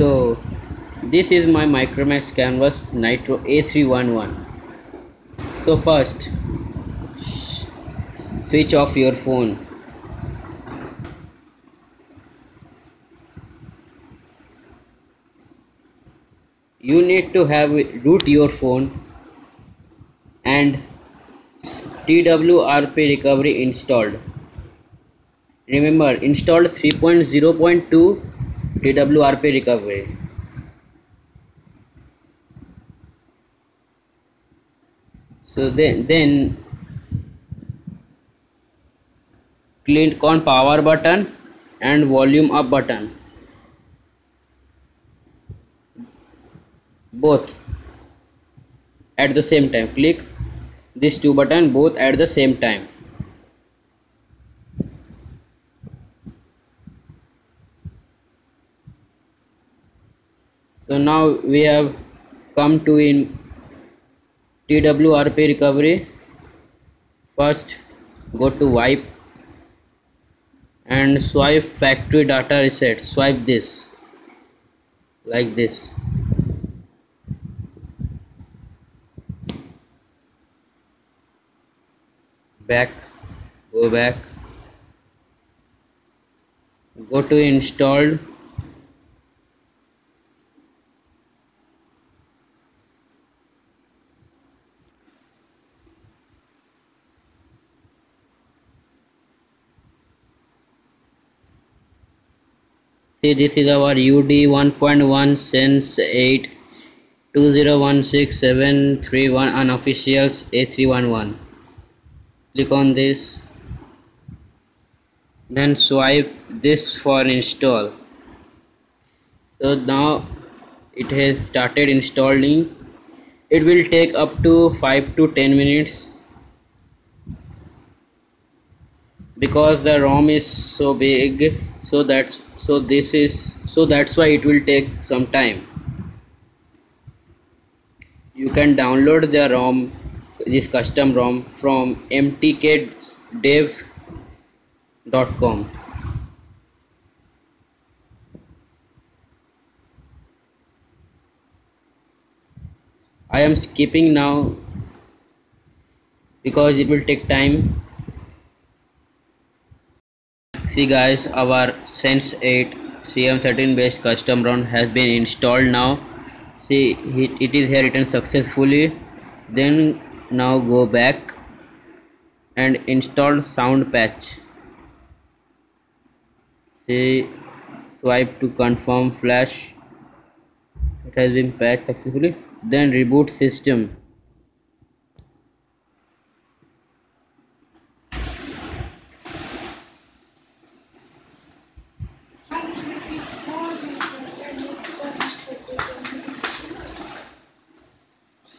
so this is my micromax canvas nitro a311 so first switch off your phone. You need to have root your phone and twrp recovery installed. Remember installed 3.0.2 T W R P recovery so then clean con? Power button and volume up button both at the same time click this two button both at the same time so now we have come to in twrp recovery. First go to wipe and swipe factory data reset. Swipe this. Like this. Back. Go back. Go to installed see this is our UD 1.1 sense 8 2016731 unofficials A311 click on this. Then swipe this for install. So now it has started installing. It will take up to 5 to 10 minutes because the ROM is so big so that's so this is so that's why it will take some time. You can download the ROM this custom ROM from mtkdev.com I am skipping now because it will take time see guys our sense 8 cm13 based custom ROM has been installed now. See it is here written successfully. Then now go back and install sound patch. See swipe to confirm flash. It has been patched successfully. Then reboot system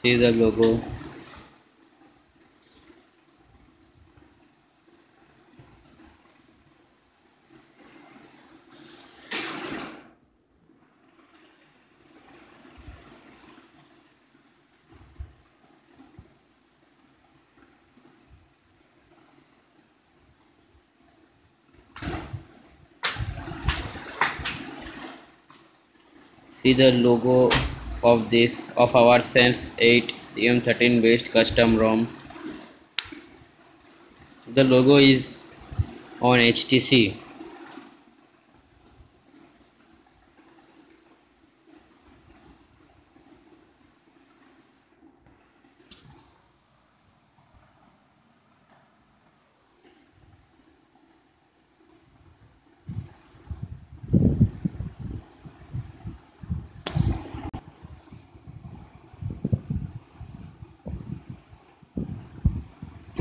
see the logo see the logo of this of our sense 8 cm13 based custom rom. The logo is on htc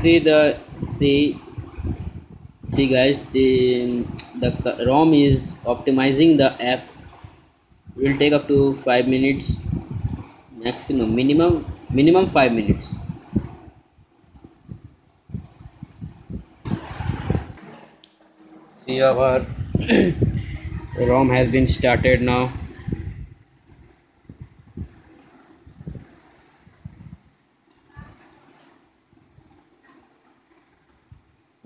see the see see guys the the rom is optimizing the app. Will take up to five minutes maximum minimum minimum five minutes. See our rom has been started now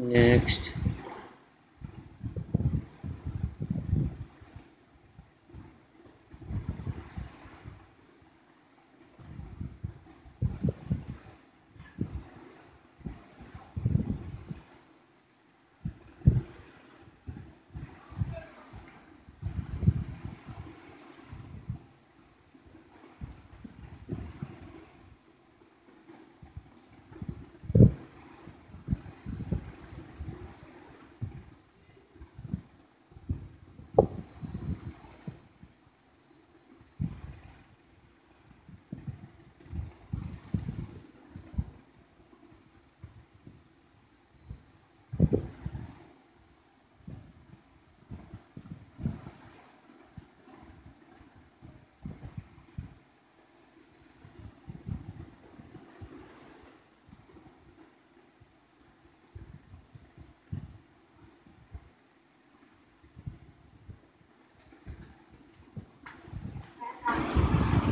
next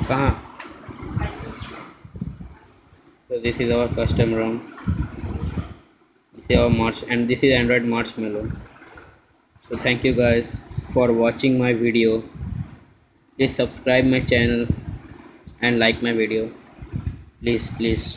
कहाँ? So this is our custom ROM this is our March and this is Android marshmallow so thank you guys for watching my video please subscribe my channel and like my video please please